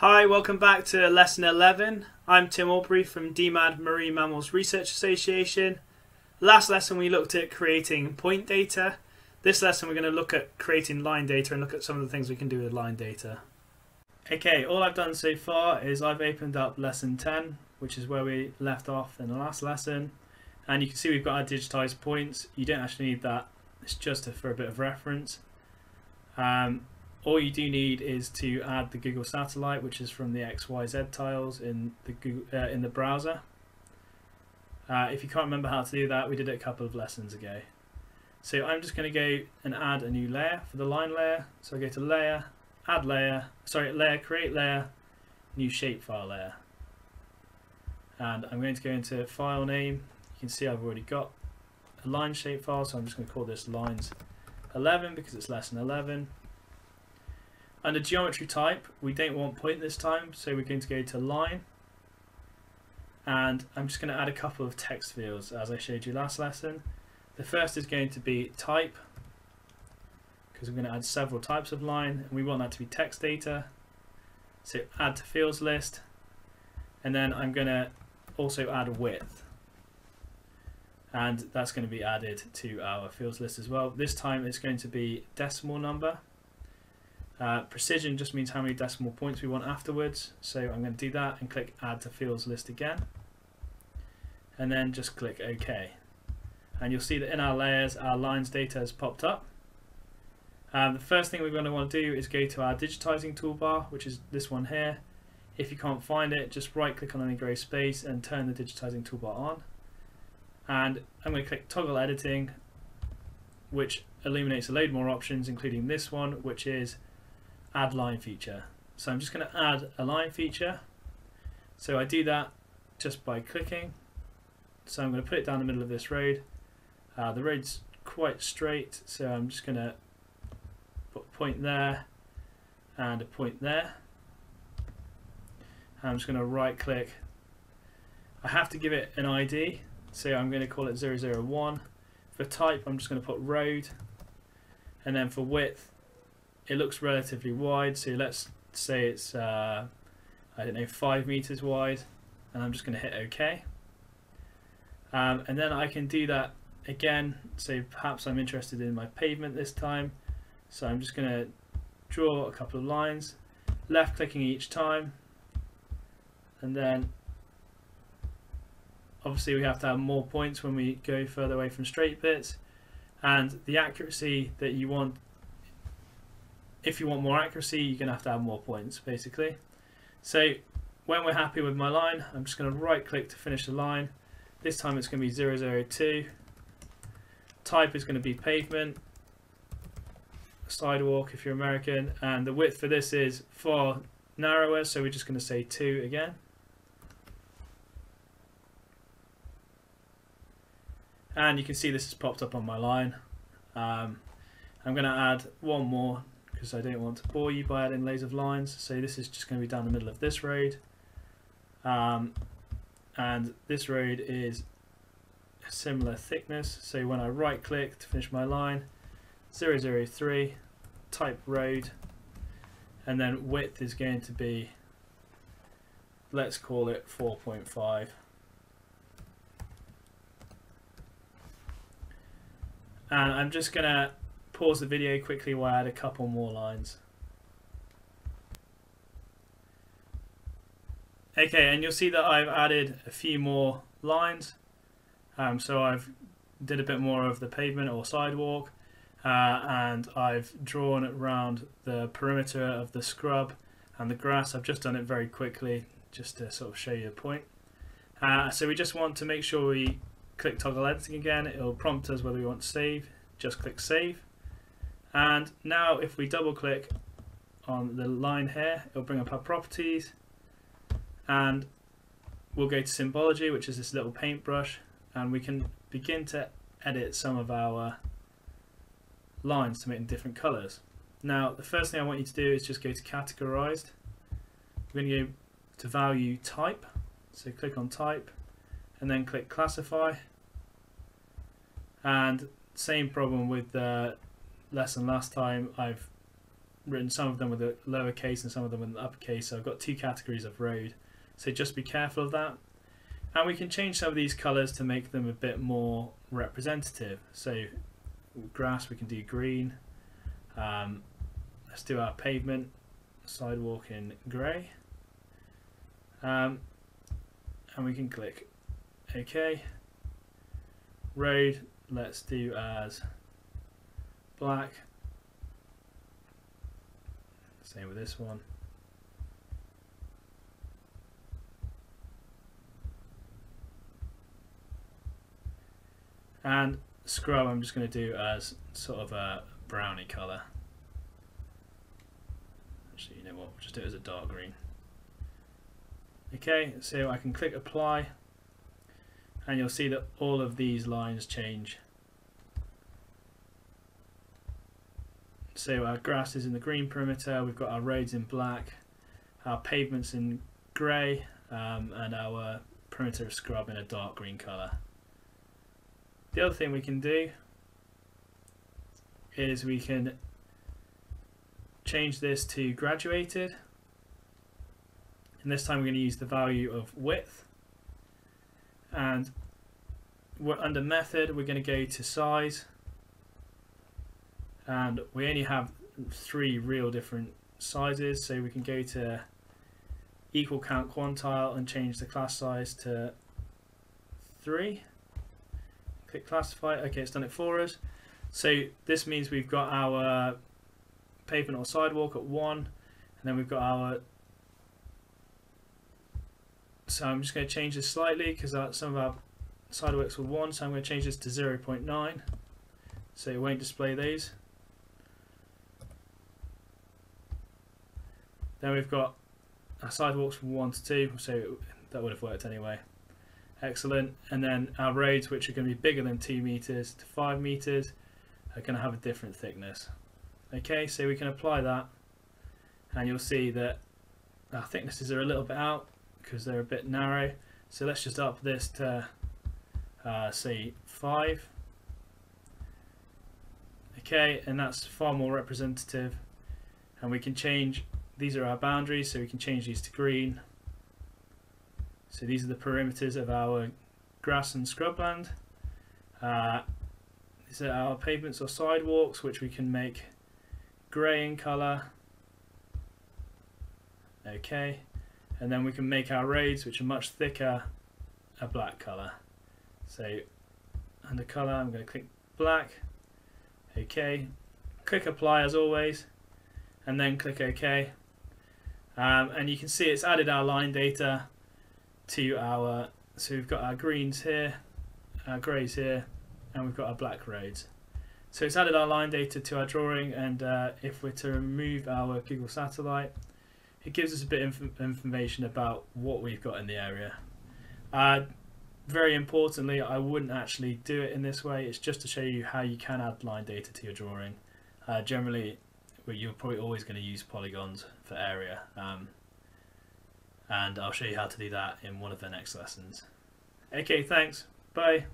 Hi, welcome back to lesson 11. I'm Tim Aubrey from DMAD Marine Mammals Research Association. Last lesson we looked at creating point data. This lesson we're going to look at creating line data and look at some of the things we can do with line data. Okay, all I've done so far is I've opened up lesson 10, which is where we left off in the last lesson. And you can see we've got our digitized points. You don't actually need that, it's just for a bit of reference. Um, all you do need is to add the Google Satellite, which is from the XYZ tiles in the Google, uh, in the browser. Uh, if you can't remember how to do that, we did it a couple of lessons ago. So I'm just going to go and add a new layer for the line layer. So I go to Layer, Add Layer, sorry, Layer, Create Layer, New Shapefile Layer. And I'm going to go into File Name. You can see I've already got a line shapefile, so I'm just going to call this Lines 11 because it's less than 11. Under geometry type, we don't want point this time, so we're going to go to line. And I'm just going to add a couple of text fields as I showed you last lesson. The first is going to be type, because we're going to add several types of line, and we want that to be text data. So add to fields list, and then I'm going to also add width. And that's going to be added to our fields list as well. This time it's going to be decimal number. Uh, precision just means how many decimal points we want afterwards. So I'm going to do that and click add to fields list again. And then just click OK. And you'll see that in our layers, our lines data has popped up. Um, the first thing we're going to want to do is go to our digitizing toolbar, which is this one here. If you can't find it, just right click on any grey space and turn the digitizing toolbar on. And I'm going to click toggle editing, which illuminates a load more options, including this one, which is add line feature. So I'm just going to add a line feature. So I do that just by clicking. So I'm going to put it down the middle of this road. Uh, the road's quite straight, so I'm just going to put a point there and a point there. I'm just going to right click. I have to give it an ID, so I'm going to call it 001. For type, I'm just going to put road, and then for width, it looks relatively wide so let's say it's uh, I don't know five meters wide and I'm just going to hit OK um, and then I can do that again. So perhaps I'm interested in my pavement this time. So I'm just going to draw a couple of lines left clicking each time. And then obviously we have to have more points when we go further away from straight bits. And the accuracy that you want if you want more accuracy, you're going to have to add more points, basically. So when we're happy with my line, I'm just going to right click to finish the line. This time it's going to be 002. Type is going to be pavement. Sidewalk if you're American. And the width for this is far narrower, so we're just going to say 2 again. And you can see this has popped up on my line. Um, I'm going to add one more because I don't want to bore you by adding loads of lines. So this is just going to be down the middle of this road. Um, and this road is a similar thickness. So when I right click to finish my line, 003, type road, and then width is going to be, let's call it 4.5. And I'm just going to pause the video quickly while I add a couple more lines. Okay, and you'll see that I've added a few more lines. Um, so I've did a bit more of the pavement or sidewalk, uh, and I've drawn around the perimeter of the scrub and the grass. I've just done it very quickly, just to sort of show you a point. Uh, so we just want to make sure we click toggle editing again. It'll prompt us whether we want to save. Just click save. And now if we double click on the line here, it'll bring up our properties and we'll go to symbology, which is this little paintbrush, and we can begin to edit some of our lines to make them different colors. Now, the first thing I want you to do is just go to categorized. We're going to go to value type. So click on type and then click classify. And same problem with the lesson last time, I've written some of them with a lowercase and some of them with an uppercase. So I've got two categories of road. So just be careful of that. And we can change some of these colours to make them a bit more representative. So grass we can do green. Um, let's do our pavement sidewalk in grey. Um, and we can click OK. Road, let's do as black. Same with this one. And scrub I'm just going to do as sort of a browny colour. Actually, you know what, we'll just do it as a dark green. Okay, so I can click apply and you'll see that all of these lines change. So our grass is in the green perimeter, we've got our roads in black, our pavements in grey, um, and our perimeter of scrub in a dark green colour. The other thing we can do is we can change this to graduated and this time we're going to use the value of width and we're under method we're going to go to size and we only have three real different sizes so we can go to equal count quantile and change the class size to 3 click classify. Okay, it's done it for us. So this means we've got our pavement or sidewalk at 1 and then we've got our so I'm just going to change this slightly because some of our sidewalks were 1 so I'm going to change this to 0.9 so it won't display these then we've got our sidewalks from 1 to 2 so that would have worked anyway excellent. And then our roads, which are going to be bigger than 2 meters to 5 meters, are going to have a different thickness. Okay, so we can apply that, and you'll see that our thicknesses are a little bit out because they're a bit narrow. So let's just up this to uh, say 5. Okay, and that's far more representative. And we can change, these are our boundaries, so we can change these to green so these are the perimeters of our grass and scrubland. Uh, these are our pavements or sidewalks which we can make grey in colour. Okay, and then we can make our roads which are much thicker a black colour. So under colour I'm going to click black. Okay, click apply as always and then click OK. Um, and you can see it's added our line data to our, so we've got our greens here, our greys here, and we've got our black roads. So it's added our line data to our drawing, and uh, if we're to remove our Google Satellite, it gives us a bit of information about what we've got in the area. Uh, very importantly, I wouldn't actually do it in this way. It's just to show you how you can add line data to your drawing. Uh, generally, you're probably always going to use polygons for area. Um, and I'll show you how to do that in one of the next lessons. Okay, thanks. Bye.